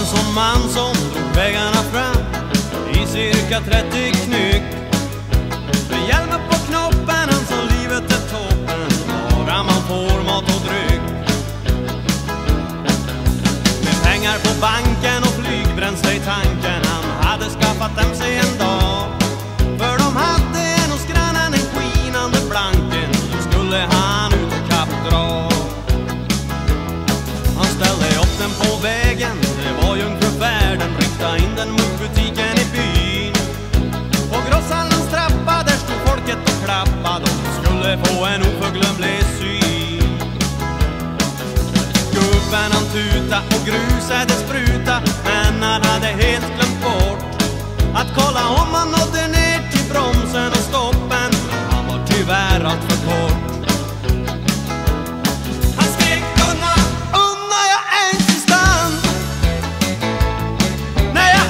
en sån man som drog vägarna fram i cirka 30 knyck. Med hjälmen på knoppen, han sa livet är toppen, bara man får mat och dryck. Med pengar på banken Gubben han tuta och grusade spruta. Men han hade helt glömt bort Att kolla om han nådde ner till bromsen och stoppen. Han var tyvärr allt för kort. Han skrek jag jag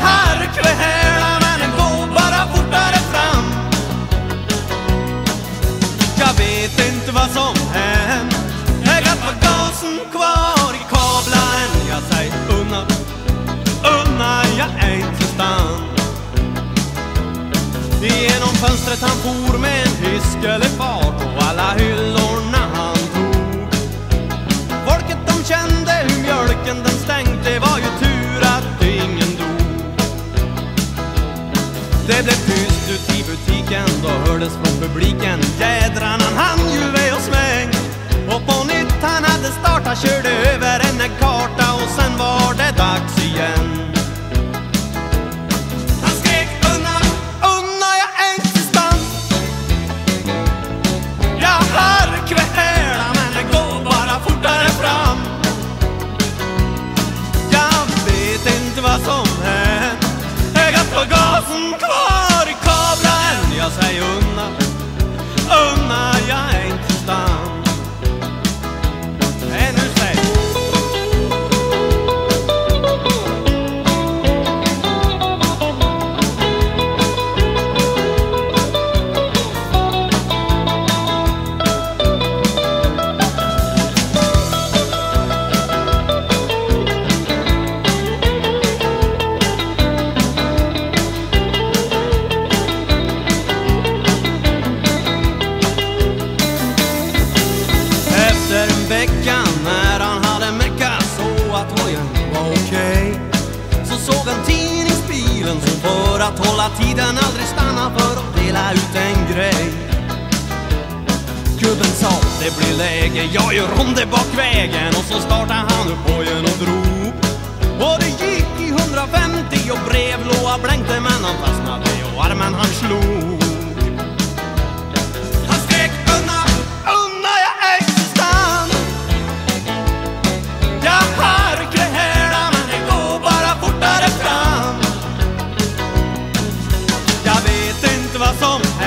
men den går bara fortare fram. Jag vet inte vad som hänt. Jag har gasen kvar. Genom fönstret han for med en hiskelig fart och alla hyllorna han tog. Folket de kände hur mjölken den stängt Det var ju tur att ingen dog. Det blev tyst ut i butiken Då hördes från publiken Jädran han hann ju ve och sväng Och på nytt han hade startat Körde över en karta Och sen var det dags igen. Som hänt Ögat på gasen kvar i kabeln Jag säger undan. Veckan när han hade meckat så att hojen var okej. Så såg han tidningsbilen som för att hålla tiden aldrig stanna för att dela ut en grej. Gubben sa det blir läge, jag gör om det bakvägen. Och så startade han upp hojen och drog. Och det gick i 150 och brevlåda blänkte men han fastnade och armen han slog. Silva som